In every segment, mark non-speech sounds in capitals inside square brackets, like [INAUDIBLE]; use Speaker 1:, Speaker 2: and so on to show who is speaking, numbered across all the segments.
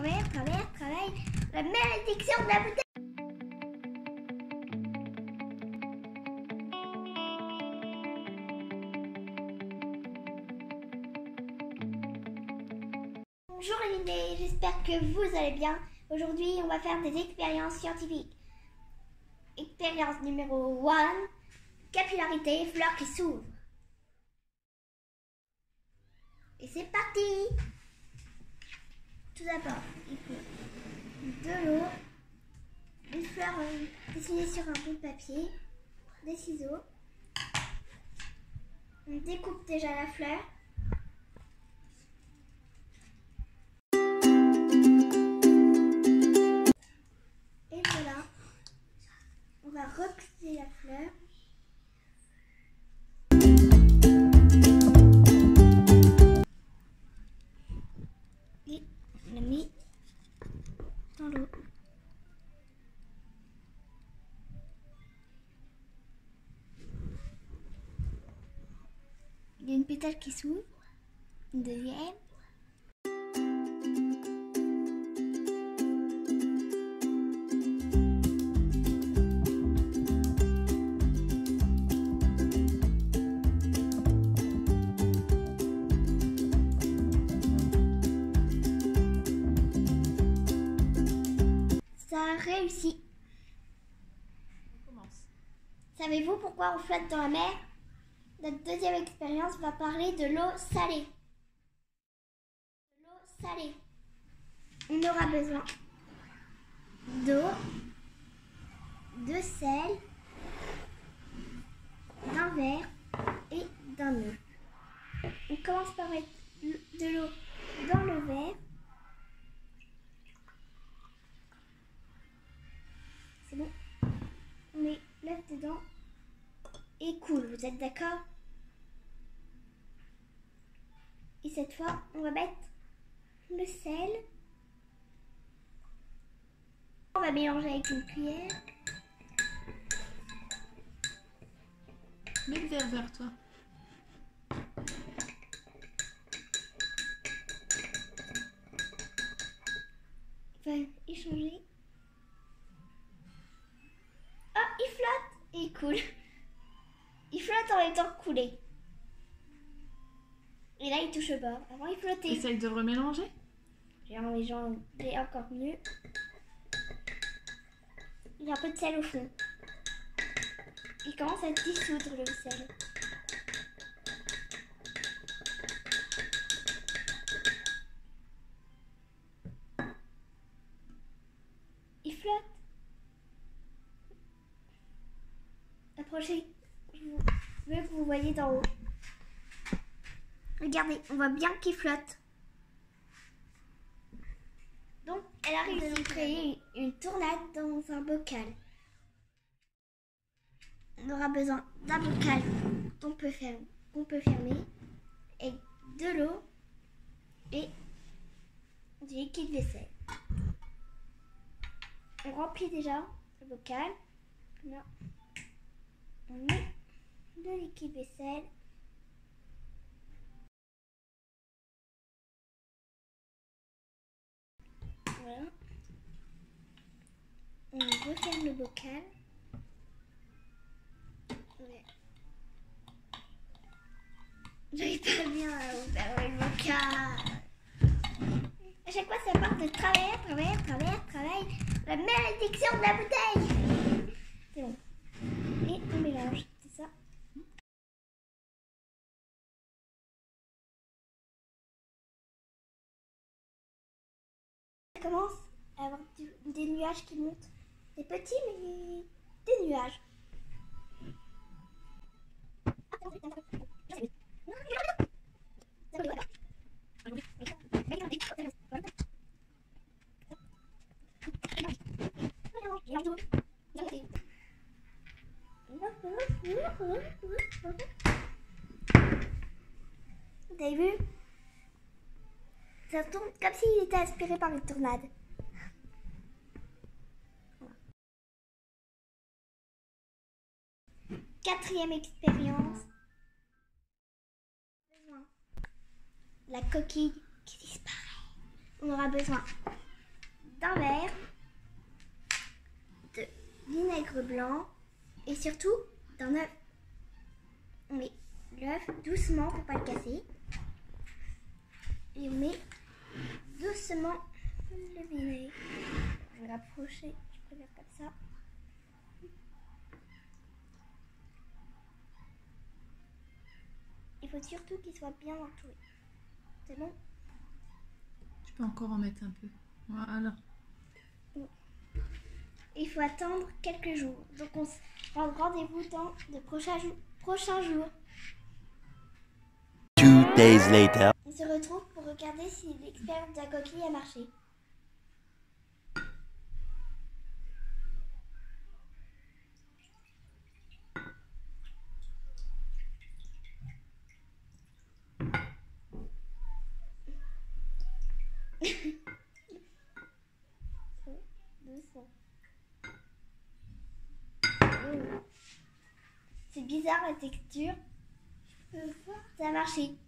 Speaker 1: travers, travers, travail. La malédiction de la bouteille. Bonjour Linné, j'espère que vous allez bien. Aujourd'hui, on va faire des expériences scientifiques. Expérience numéro 1, capillarité, fleur qui s'ouvre. Et c'est parti Tout d'abord, il faut de l'eau, une fleur euh, dessinée sur un bout de papier, des ciseaux. On découpe déjà la fleur. Il y a une pétale qui s'ouvre, deuxième. Ça a réussi.
Speaker 2: On commence.
Speaker 1: Savez-vous pourquoi on flotte dans la mer? Notre deuxième expérience va parler de l'eau salée. On aura besoin d'eau, de sel, d'un verre et d'un nœud. On commence par mettre de l'eau dans le verre. C'est bon. On met l'œuf dedans et coule. Vous êtes d'accord? Et cette fois, on va mettre le sel. On va mélanger avec une cuillère.
Speaker 2: Mets le verre vers toi.
Speaker 1: On va échanger. Ah, il flotte et il coule. En même temps couler. Et là, il touche bord. Avant, il flottait.
Speaker 2: Essaye de remélanger.
Speaker 1: J'ai enlevé jambes encore mieux. Il y a un peu de sel au fond. Il commence à dissoudre le sel. Il flotte. Approchez. Je vous- veux que vous voyez d'en haut. Regardez, on voit bien qu'il flotte. Donc, elle arrive à créer une tornade dans un bocal. On aura besoin d'un bocal qu'on peut, fermer, peut fermer et de l'eau et du liquide vaisselle. On remplit déjà le bocal. Le liquide vaisselle. Voilà. On referme le bocal. Ouais. J'arrive pas bien à ouvrir le bocal? À chaque fois, ça part de travers, travers, travers, travers. La malédiction de la bouteille. Commence à avoir des nuages qui montent. Des petits, mais des nuages. Vous vu? Ça tourne comme s'il était aspiré par une tornade. Quatrième expérience. La coquille qui disparaît. On aura besoin un verre de vinaigre blanc et surtout d'un œuf. On met l'œuf doucement pour pas le casser. Et on met doucement le vinaigre. Je vais l'approcher, je préfère comme ça. Il faut surtout qu'il soit bien entouré. C'est bon?
Speaker 2: Tu peux encore en mettre un peu. Voilà.
Speaker 1: Il faut attendre quelques jours. Donc on se rend rendez-vous dans de prochains, jou- prochains jours.
Speaker 3: Two days later.
Speaker 1: On se retrouve pour regarder si l'expérience de la coquille a marché. [LAUGHS] C'est bizarre la texture. Ça a marché.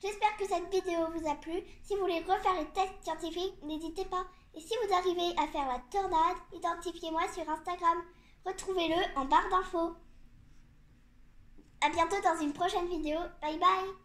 Speaker 1: J'espère que cette vidéo vous a plu. Si vous voulez refaire les tests scientifiques, n'hésitez pas. Et si vous arrivez à faire la tornade, identifiez-moi sur Instagram. Retrouvez-le en barre d'infos. A bientôt dans une prochaine vidéo. Bye bye